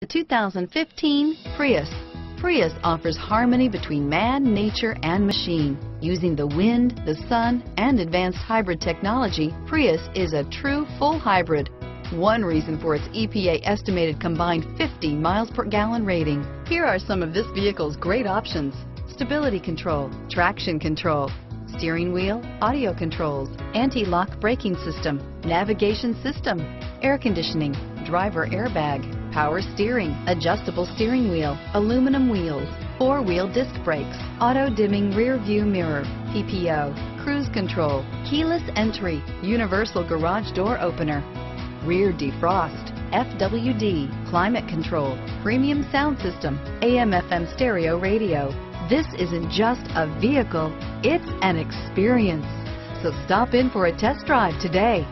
The 2015 Prius. Prius offers harmony between man, nature, and machine. Using the wind, the sun, and advanced hybrid technology, Prius is a true full hybrid. One reason for its EPA estimated combined 50 miles per gallon rating. Here are some of this vehicle's great options. Stability control, traction control, steering wheel, audio controls, anti-lock braking system, navigation system, air conditioning, driver airbag, power steering, adjustable steering wheel, aluminum wheels, four-wheel disc brakes, auto-dimming rear view mirror, PPO, cruise control, keyless entry, universal garage door opener, rear defrost, FWD, climate control, premium sound system, AM FM stereo radio. This isn't just a vehicle, it's an experience. So stop in for a test drive today.